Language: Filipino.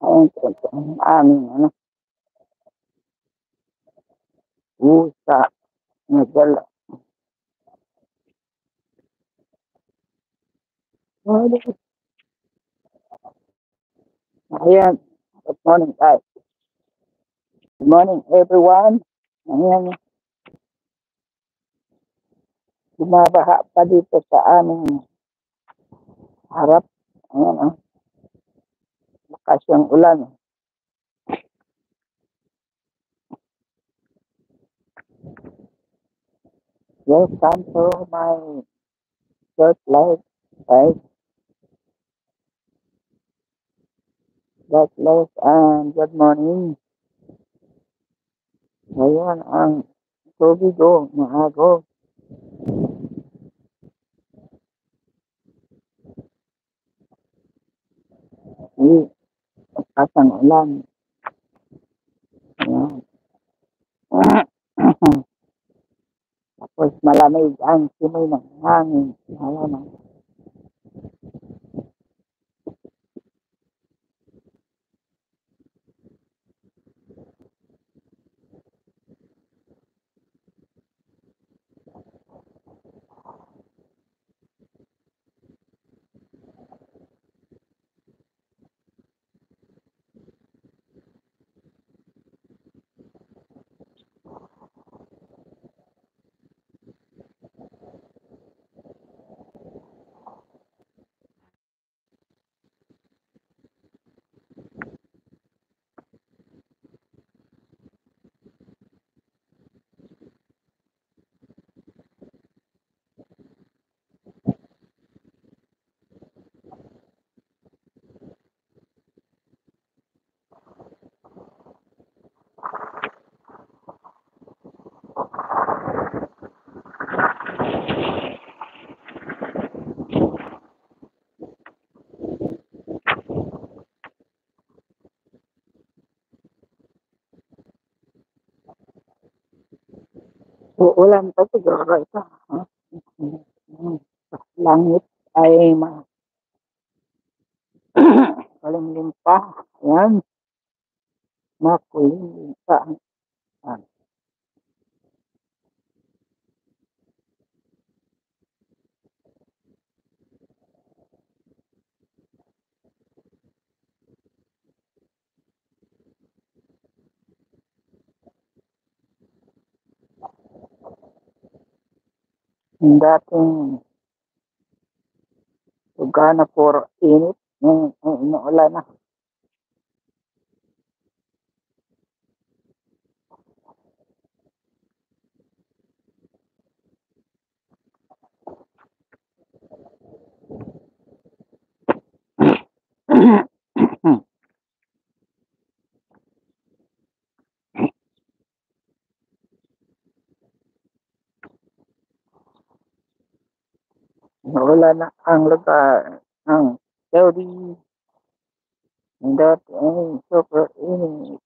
Ayun po ang aming ano, usa na dala. Ayan. Good morning, guys. Good morning, everyone. Ayan. Bumabaha pa dito sa aming harap. Ayan, oh. Lakas yung ulan. Welcome to my church life, right? God bless and good morning. Ngayon ang tubig ko, maago. Hindi, lakas ang ulan. Tapos malamig ang simoy ng hangin. Ayan ang uulan pa siguro ito. ha? Langit ay ma malimlim pa. Ayan. Makulimlim pa. Ayan. Yung dating lugar na puro init, ngayon ay inuulan na. nổi lên ăn lúc là ăn kêu đi mình đã tưởng cho vợ ý mình